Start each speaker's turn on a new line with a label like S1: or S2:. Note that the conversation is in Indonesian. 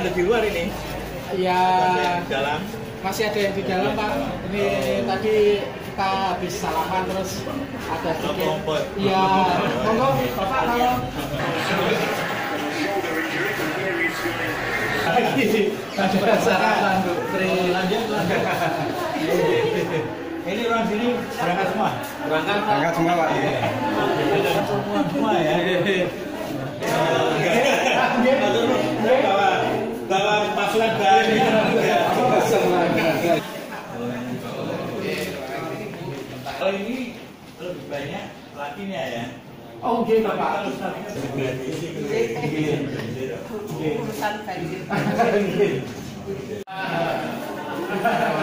S1: ada di luar ini.
S2: Ya
S1: di dalam.
S2: masih ada yang di dalam Pak. Ini tadi kita habis salaman terus ada sedikit. Iya, monggo Bapak kalau ada sarapan Bu Tri.
S1: Lanjut, lanjut. Ini orang sini berangkat semua.
S2: Berangkat Pak.
S3: Angkat semua Pak.
S1: Semua semua ya. Bawa pasukan bahan. Kalau ini lebih banyak lakinya ya.
S2: Oh, oke Bapak.
S4: urusan banjir.